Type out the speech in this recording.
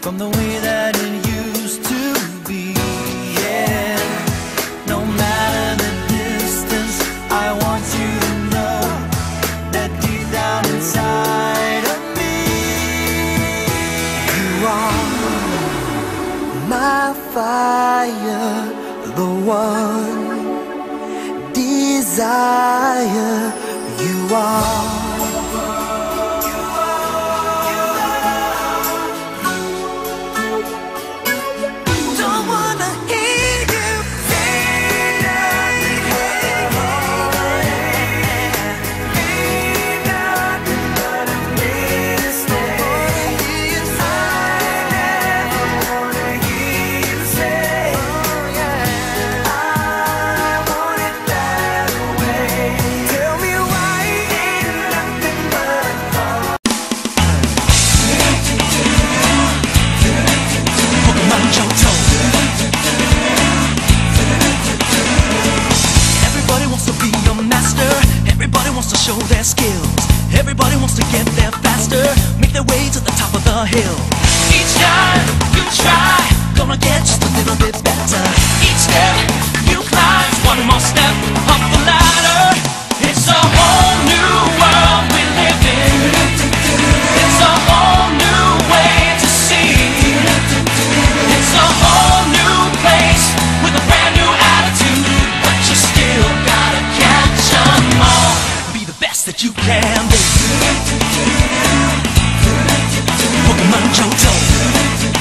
from the way that it used to be. Yeah, no matter the distance, I want you to know that deep down inside of me, you are my fire, the one desire you are. their skills. Everybody wants to get there faster Make their way to the top of the hill. Each time you try Gonna get just a little bit that you can be. Pokemon Johto.